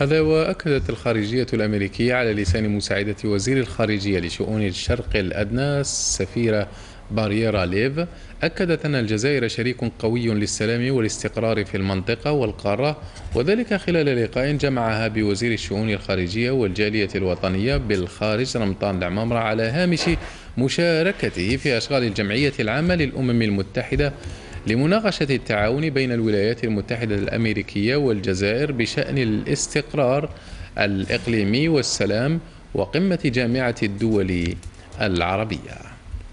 هذا وأكدت الخارجية الأمريكية على لسان مساعدة وزير الخارجية لشؤون الشرق الأدنى السفيرة باريرا ليف أكدت أن الجزائر شريك قوي للسلام والاستقرار في المنطقة والقارة وذلك خلال لقاء جمعها بوزير الشؤون الخارجية والجالية الوطنية بالخارج رمضان العمامرة على هامش مشاركته في أشغال الجمعية العامة للأمم المتحدة لمناقشة التعاون بين الولايات المتحدة الأمريكية والجزائر بشأن الاستقرار الإقليمي والسلام وقمة جامعة الدول العربية.